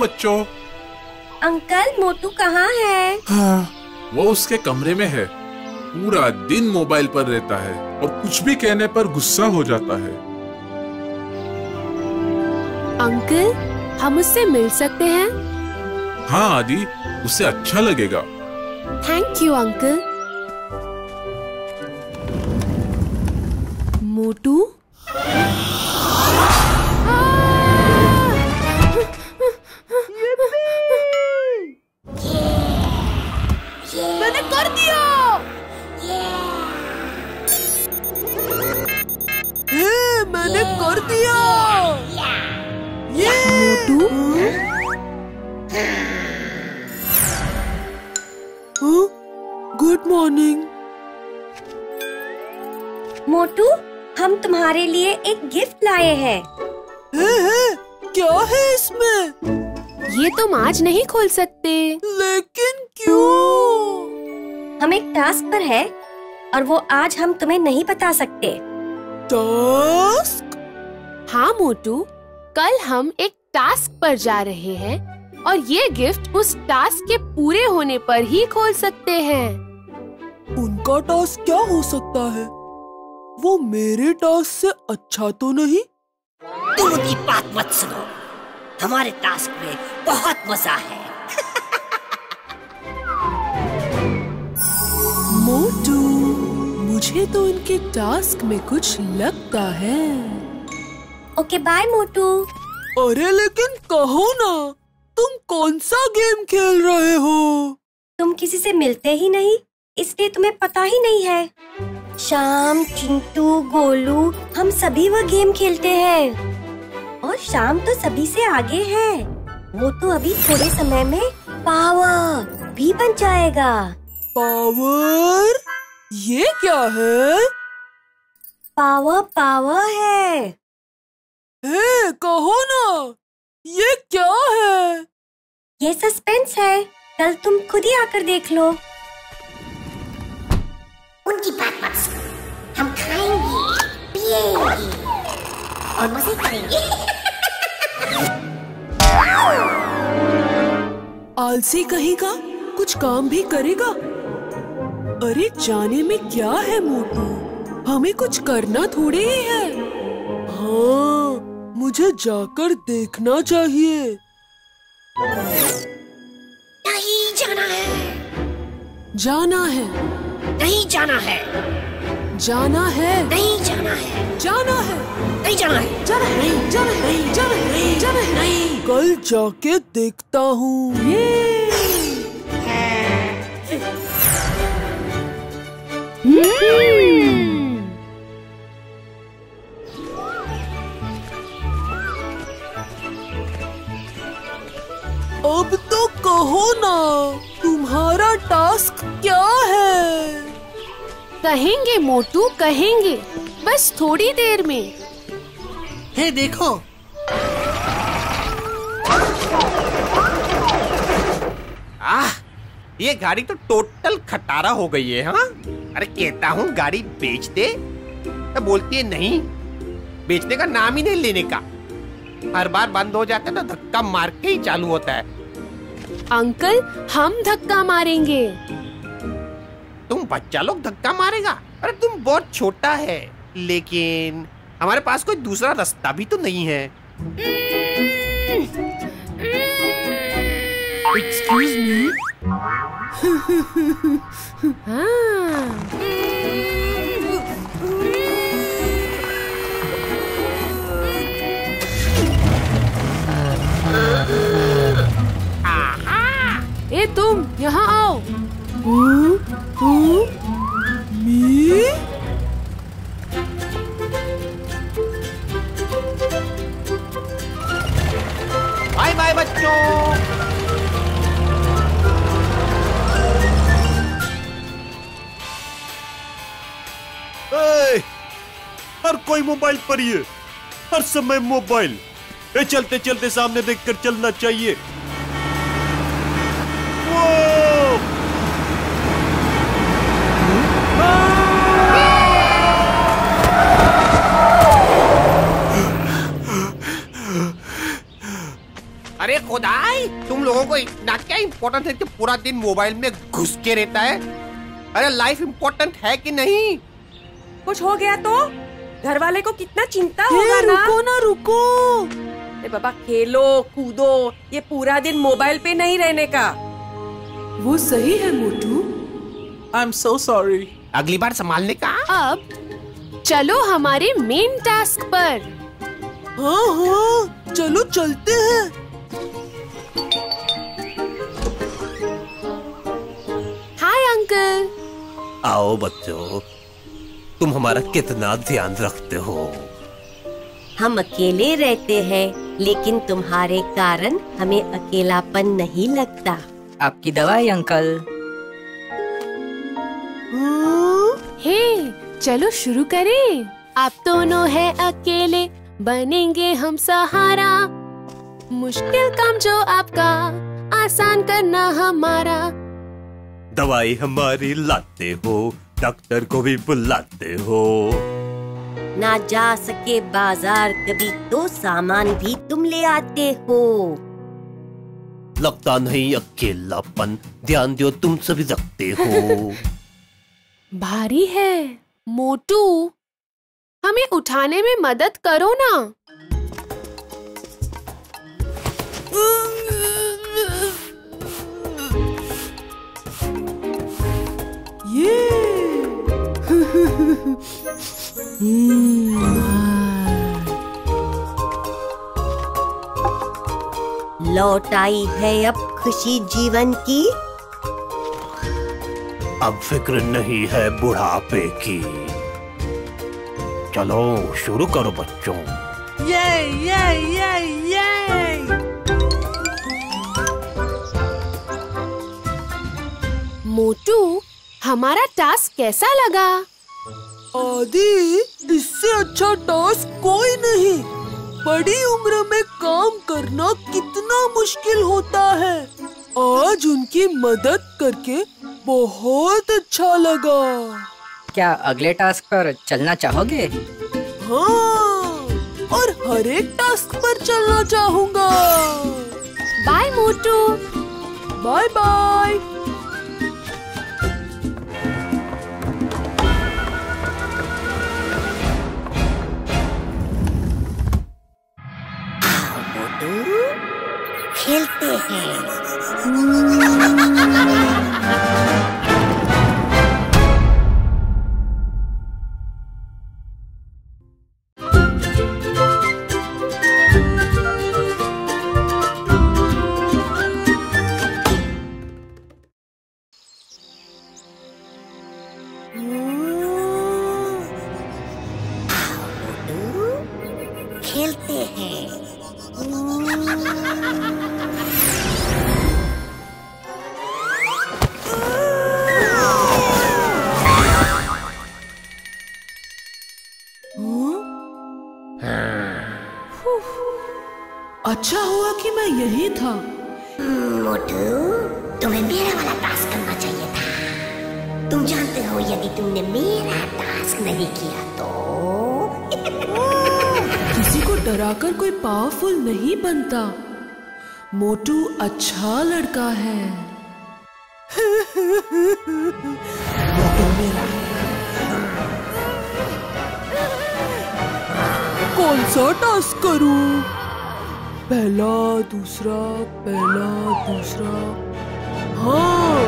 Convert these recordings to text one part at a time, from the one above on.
बच्चों। अंकल मोटू कहाँ है? हाँ, वो उसके कमरे में है। पूरा दिन मोबाइल पर रहता है और कुछ भी कहने पर गुस्सा हो जाता है। अंकल हम उससे मिल सकते हैं? हाँ आदि उसे अच्छा लगेगा। Thank you uncle. मोटू? एक गिफ्ट लाए हैं। है, क्या है इसमें? ये तुम आज नहीं खोल सकते। लेकिन क्यों? हम एक टास्क पर है और वो आज हम तुम्हें नहीं बता सकते। टास्क? हाँ मोटू कल हम एक टास्क पर जा रहे हैं और ये गिफ्ट उस टास्क के पूरे होने पर ही खोल सकते हैं। उनका टास्क क्या हो सकता है? वो मेरे टास्क से अच्छा तो नहीं? तुम उनकी बात मत सुनो। हमारे टास्क में बहुत मज़ा है। मोटू मुझे तो इनके टास्क में कुछ लगता है। Okay bye Motu. अरे लेकिन कहो ना तुम कौन सा गेम खेल रहे हो? तुम किसी से मिलते ही नहीं इसलिए तुम्हें पता ही नहीं है। शाम चिंटू गोलू हम सभी वह गेम खेलते हैं। और शाम तो सभी से आगे है। वो तो अभी थोड़े समय में पावर भी बन जाएगा। पावर? ये क्या है? पावर पावर है। हे कहो ना ये क्या है? ये सस्पेंस है। कल तुम खुद ही आकर देख लो। उनकी बात मत पिएँगे और मज़े करेंगे आलसी कहेगा कुछ काम भी करेगा। अरे जाने में क्या है मोटू? हमें कुछ करना थोड़े ही है। हाँ मुझे जाकर देखना चाहिए। नहीं जाना है। जाना है। नहीं जाना है। जाना है। नहीं जाना है। जाना है। नहीं जाना है। जाना है। नहीं जाना है। नहीं जाना है। नहीं जाना है। नहीं। कल जाके देखता हूँ। अब तो कहो ना तुम्हारा टास्क क्या है? कहेंगे मोटू कहेंगे। बस थोड़ी देर में। हे देखो। आह ये गाड़ी तो टोटल खटारा हो गई है हाँ? अरे कहता हूँ गाड़ी बेच दे। तो बोलती है नहीं बेचने का नाम ही नहीं लेने का। हर बार बंद हो जाता है तो धक्का मार के ही चालू होता है। अंकल हम धक्का मारेंगे। तुम बच्चा लोग धक्का मारेगा। अरे तुम बहुत छोटा है। लेकिन हमारे पास कोई दूसरा रास्ता भी तो नहीं है। एक्सक्यूज मी हाँ। पर ही है हर समय मोबाइल। ए चलते चलते सामने देखकर चलना चाहिए। वो! अरे खुदाई तुम लोगों को इतना क्या इम्पोर्टेंट है कि पूरा दिन मोबाइल में घुस के रहता है? अरे लाइफ इम्पोर्टेंट है कि नहीं? कुछ हो गया तो? घर वाले को कितना चिंता होगा ना। रुको ना रुको। अरे बाबा खेलो कूदो ये पूरा दिन मोबाइल पे नहीं रहने का। वो सही है मोटू। आई एम सो सॉरी अगली बार संभालने का? अब चलो हमारे मेन टास्क पर। हाँ हाँ चलो चलते हैं। हाय अंकल आओ बच्चों। तुम हमारा कितना ध्यान रखते हो? हम अकेले रहते हैं लेकिन तुम्हारे कारण हमें अकेलापन नहीं लगता। आपकी दवाई अंकल। हाँ, हे चलो शुरू करें। आप दोनों हैं अकेले बनेंगे हम सहारा। मुश्किल काम जो आपका आसान करना हमारा। दवाई हमारी लाते हो डॉक्टर को भी बुलाते हो। ना जा सके बाज़ार कभी तो सामान भी तुम ले आते हो। लगता नहीं अकेलापन ध्यान दो तुम सभी रखते हो। भारी है मोटू। हमें उठाने में मदद करो ना। लौट आई है अब खुशी जीवन की। अब फ़िक्र नहीं है बुढ़ापे की। चलो शुरू करो बच्चों। ये ये ये ये मोटू हमारा टास्क कैसा लगा? आदि इससे अच्छा टास्क कोई नहीं। बड़ी उम्र में काम करना कितना मुश्किल होता है। आज उनकी मदद करके बहुत अच्छा लगा। क्या अगले टास्क पर चलना चाहोगे? हाँ और हर एक टास्क पर चलना चाहूँगा। बाय मोटू बाय बाय खेलते हैं। मोटू, तुम्हें मेरा वाला टास्क करना चाहिए था। तुम जानते हो, यदि तुमने मेरा टास्क नहीं किया तो? किसी को डराकर कोई पावरफुल नहीं बनता। मोटू अच्छा लड़का है। कौन सा टास्क करूँ? पहला, दूसरा पहला, दूसरा। हाँ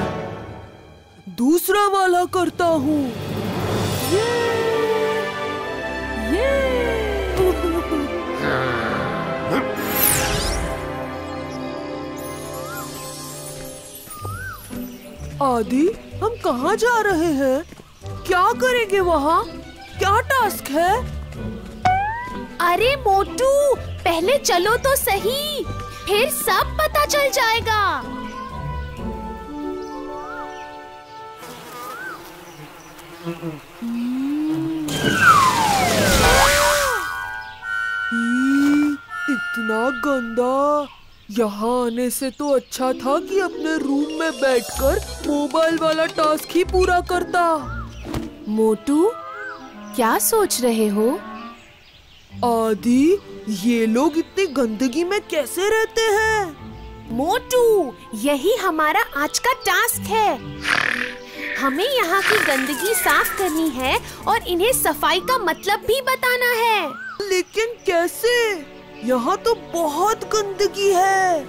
दूसरा वाला करता हूँ। आदि, हम कहाँ जा रहे हैं? क्या करेंगे वहाँ? क्या टास्क है? अरे मोटू पहले चलो तो सही फिर सब पता चल जाएगा। इतना गंदा। यहाँ आने से तो अच्छा था कि अपने रूम में बैठकर मोबाइल वाला टास्क ही पूरा करता। मोटू क्या सोच रहे हो? आदि ये लोग इतनी गंदगी में कैसे रहते हैं? मोटू यही हमारा आज का टास्क है। हमें यहाँ की गंदगी साफ़ करनी है और इन्हें सफ़ाई का मतलब भी बताना है। लेकिन कैसे? यहाँ तो बहुत गंदगी है।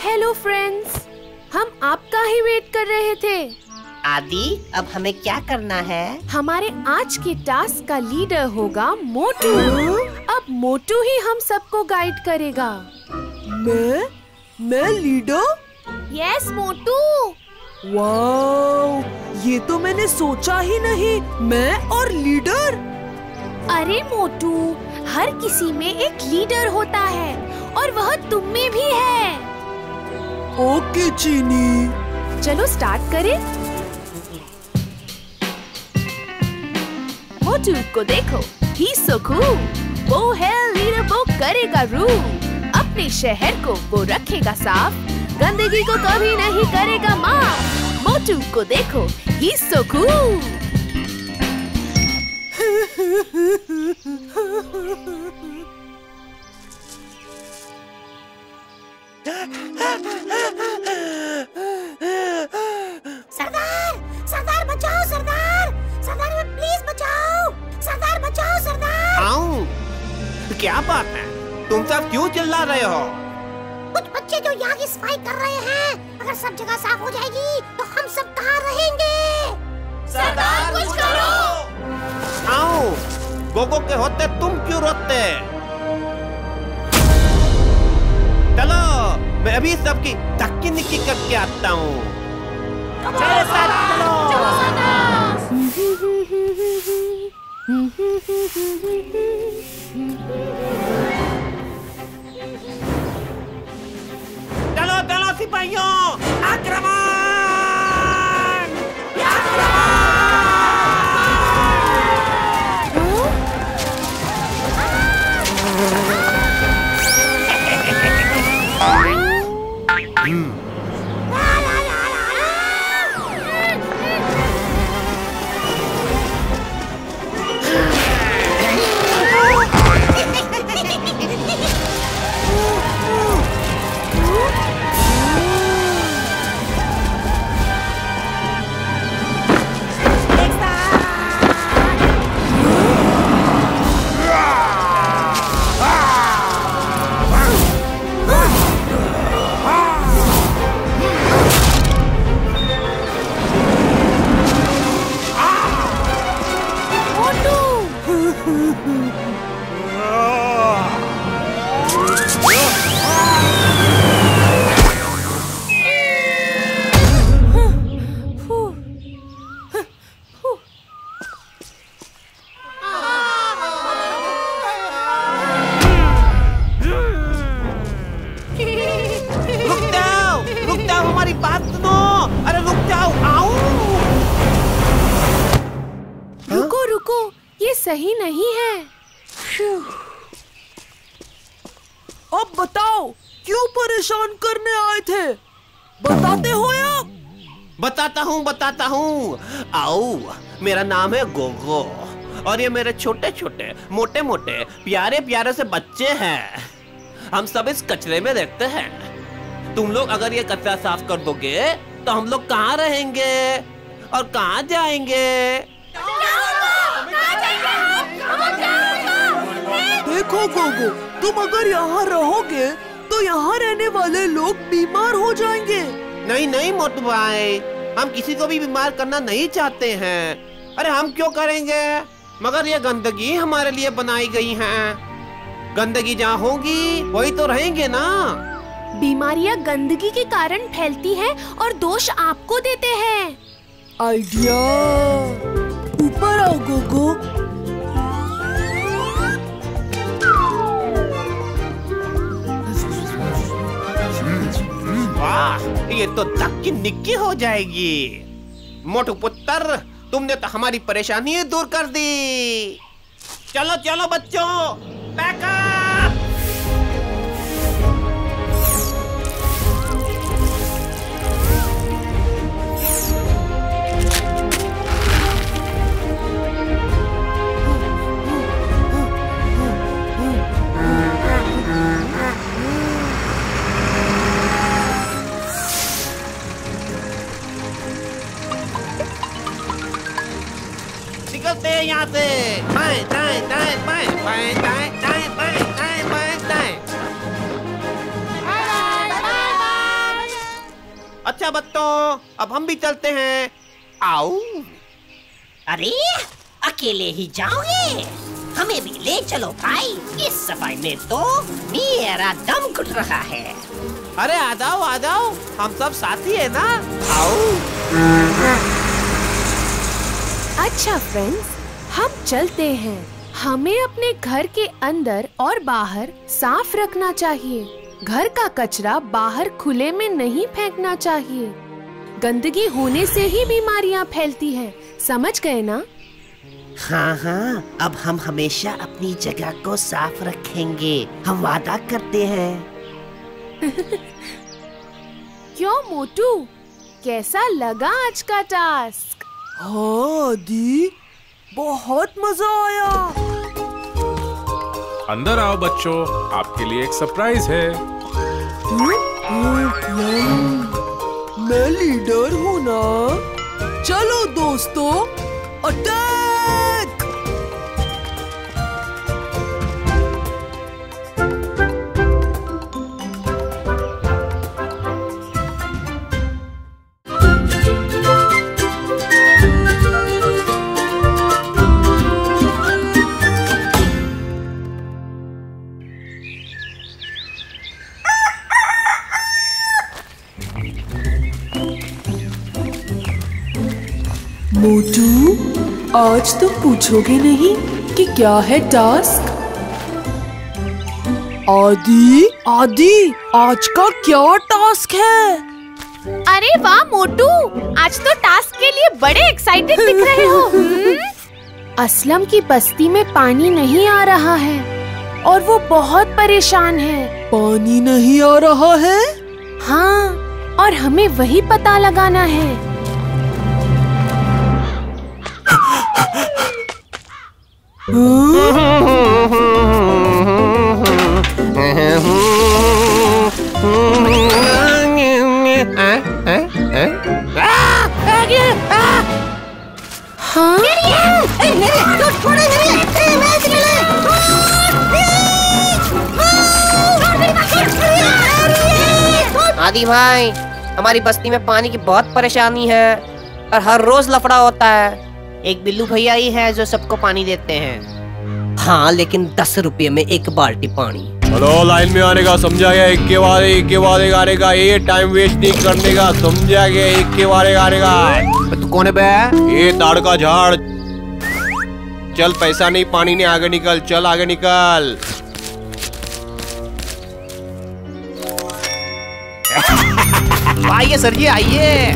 हेलो फ्रेंड्स हम आपका ही वेट कर रहे थे। आदि अब हमें क्या करना है? हमारे आज के टास्क का लीडर होगा मोटू। अब मोटू ही हम सबको गाइड करेगा। मैं? मैं लीडर यस मोटू। वाओ ये तो मैंने सोचा ही नहीं। मैं और लीडर अरे मोटू हर किसी में एक लीडर होता है और वह तुम में भी है। ओके चीनी। चलो स्टार्ट करें। मोटू को देखो। ही सो कूल वो है लीडर वो करेगा रूल अपने शहर को वो रखेगा साफ़। गंदगी को कभी नहीं करेगा माफ़। मोटू को देखो। ही सो कूल सरदार आऊँ क्या बात है? तुम सब क्यों चिल्ला रहे हो? कुछ बच्चे जो यहाँ की सफ़ाई कर रहे हैं अगर सब जगह साफ़ हो जाएगी तो हम सब कहाँ रहेंगे? सरदार कुछ करो! आओ गोगो के होते तुम क्यों रोते? चलो मैं अभी सबकी धक्की निक्की करके आता हूँ। चलो साथ चलो चलो चलो सिपाहियों आक्रमण रुक हूँ आओ मेरा नाम है गोगो और ये मेरे छोटे छोटे मोटे मोटे प्यारे प्यारे से बच्चे हैं। हम सब इस कचरे में रहते हैं। तुम लोग अगर ये कचरा साफ़ कर दोगे तो हम लोग कहाँ रहेंगे? और कहाँ जाएँगे? देखो गोगो तुम अगर यहाँ रहोगे तो यहाँ रहने वाले लोग बीमार हो जाएँगे। नहीं नहीं मोटू भाई। हम किसी को भी बीमार करना नहीं चाहते हैं। अरे हम क्यों करेंगे? मगर ये गंदगी हमारे लिए बनाई गई है। गंदगी जहाँ होगी वही तो रहेंगे ना। बीमारियाँ गंदगी के कारण फैलती हैं और दोष आपको देते हैं। आइडिया। ऊपर आओ गोगो। ये तो धक्की निक्की हो जाएगी। मोटू पुत्र, तुमने तो हमारी परेशानी दूर कर दी। चलो चलो बच्चों निकलते हैं यहाँ से। बाएँ दाएँ दाएँ बाएँ बाएँ दाएँ दाएँ बाएँ दाएँ बाएँ दाएँ। अच्छा बच्चों अब हम भी चलते हैं। आओ। अरे अकेले ही जाओगे? हमें भी ले चलो भाई। इस सफ़ाई में तो मेरा दम घुट रहा है। अरे आ जाओ आ जाओ। हम सब साथी है ना। आओ। अच्छा फ्रेंड्स हम चलते हैं। हमें अपने घर के अंदर और बाहर साफ़ रखना चाहिए। घर का कचरा बाहर खुले में नहीं फेंकना चाहिए। गंदगी होने से ही बीमारियाँ फैलती हैं। समझ गए ना? हाँ हाँ अब हम हमेशा अपनी जगह को साफ़ रखेंगे। हम वादा करते हैं। क्यों मोटू? कैसा लगा आज का टास्क हाँ दी। बहुत मज़ा आया। अंदर आओ बच्चों आपके लिए एक सरप्राइज़ है। मैं लीडर हूँ ना। चलो दोस्तों अटैक! आज तुम पूछोगे नहीं कि क्या है टास्क आदि आदि आज का क्या टास्क है? अरे वाह मोटू! आज तो टास्क के लिए बड़े एक्साइटेड दिख रहे हो। हम्म? असलम की बस्ती में पानी नहीं आ रहा है और वो बहुत परेशान है। पानी नहीं आ रहा है? हाँ और हमें वही पता लगाना है आदि भाई, हमारी बस्ती में पानी की बहुत परेशानी है और हर रोज लफड़ा होता है। एक बिल्लू भैया ही है जो सबको पानी देते हैं। हाँ लेकिन दस रुपये में एक बाल्टी पानी। चलो लाइन में आने का समझा गया एक के बाद एक के बाद एक आने का ये टाइम वेस्ट नहीं करने का समझा गया एक के बाद एक आने का। तू कौन है बे? ये ताड़ का झाड़। चल पैसा नहीं पानी नहीं आगे निकल चल आगे निकल। आइए सर जी आइए।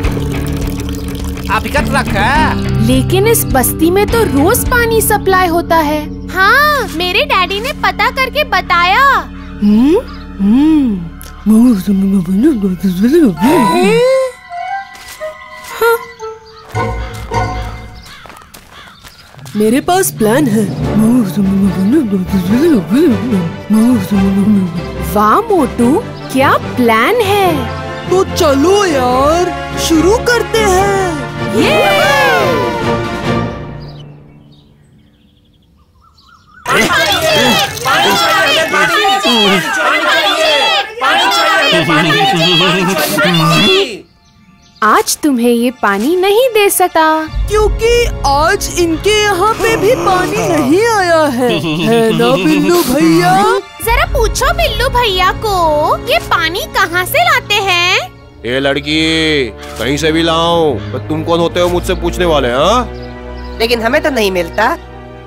आप इकट्ठ रख है। लेकिन इस बस्ती में तो रोज पानी सप्लाई होता है। हाँ मेरे डैडी ने पता करके बताया। हुँ? हुँ? मेरे पास प्लान है। वाह मोटू क्या प्लान है? तो चलो यार शुरू करते हैं। आज तुम्हें ये पानी नहीं दे सका। क्योंकि आज इनके यहाँ पे भी पानी नहीं आया है। है ना बिल्लू भैया? जरा पूछो बिल्लू भैया को ये पानी कहाँ से लाते हैं? ये लड़की कहीं से भी लाऊं तो तुम कौन होते हो मुझसे पूछने वाले हाँ? लेकिन हमें तो नहीं मिलता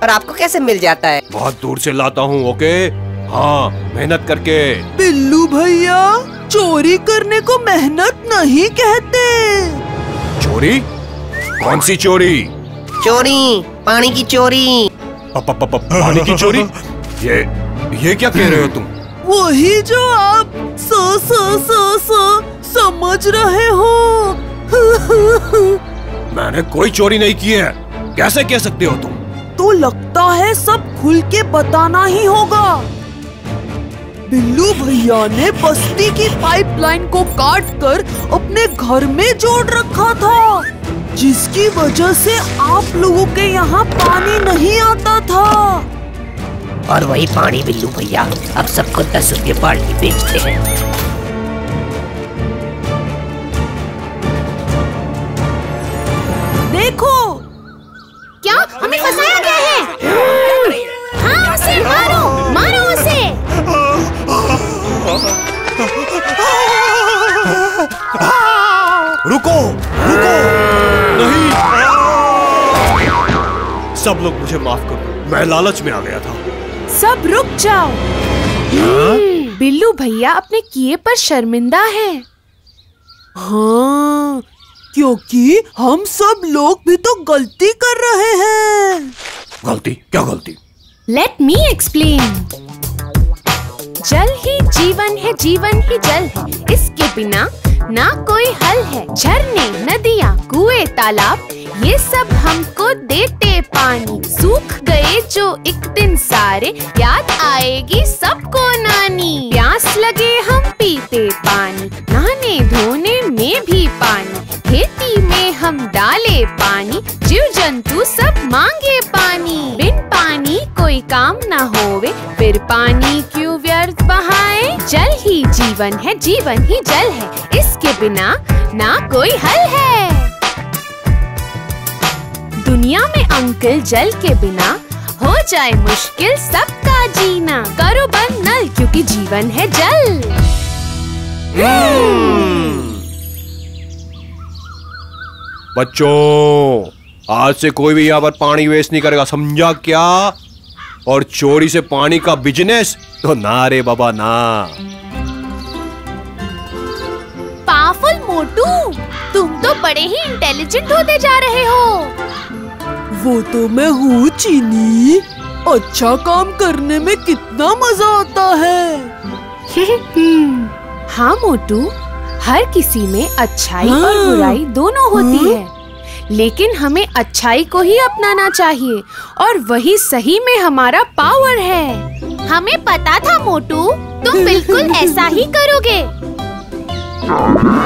और आपको कैसे मिल जाता है? बहुत दूर से लाता हूँ ओके? हाँ मेहनत करके। बिल्लू भैया चोरी करने को मेहनत नहीं कहते। चोरी? कौन सी चोरी? चोरी पानी की चोरी। पानी की चोरी? ये ये क्या कह रहे हो तुम? वही जो आप सो सो सो सो समझ रहे हो। मैंने कोई चोरी नहीं की है। कैसे कह सकते हो तुम? तो लगता है सब खुल के बताना ही होगा। बिल्लू भैया ने बस्ती की पाइपलाइन को काट कर अपने घर में जोड़ रखा था जिसकी वजह से आप लोगों के यहाँ पानी नहीं आता था। और वही पानी बिल्लू भैया। अब सबको दस रुपये बाल्टी बेचते हैं। देखो! क्या? हमें फंसाया गया है? हाँ उसे मारो! मारो उसे! रुको रुको! नहीं! सब लोग मुझे माफ़ करो मैं लालच में आ गया था। सब रुक जाओ। हम्म, बिल्लू भैया अपने किए पर शर्मिंदा है। हाँ क्योंकि हम सब लोग भी तो गलती कर रहे हैं। गलती? क्या गलती? लेट मी एक्सप्लेन जल ही जीवन है जीवन ही जल। है इसके बिना ना कोई हल है। झरने, नदियाँ, कुएँ, तालाब, ये सब हमको देते पानी। सूख गए जो एक दिन सारे, याद आएगी सबको नानी। प्यास लगे हम पीते पानी, नहाने धोने में भी पानी। खेती में हम डाले पानी जीव जंतु सब मांगे पानी। बिन पानी कोई काम न होवे, फिर पानी क्यों व्यर्थ बहाए? जल ही जीवन है, जीवन ही जल है। इसके बिना ना कोई हल है। दुनिया में अंकल जल के बिना हो जाए मुश्किल सबका जीना। करो बंद नल, क्योंकि जीवन है जल। बच्चों, आज से कोई भी यहाँ पर पानी वेस्ट नहीं करेगा, समझा क्या? और चोरी से पानी का बिज़नेस तो ना रे बाबा, ना। पावरफुल मोटू। तुम तो बड़े ही इंटेलिजेंट होते जा रहे हो। वो तो मैं हूँ चीनी। अच्छा काम करने में कितना मज़ा आता है। हाँ मोटू। हर किसी में अच्छाई हाँ। और। बुराई दोनों होती हाँ। है। लेकिन हमें अच्छाई को ही अपनाना चाहिए और वही सही में हमारा पावर है। हमें पता था मोटू। तुम बिल्कुल ऐसा ही करोगे। Mm-hmm.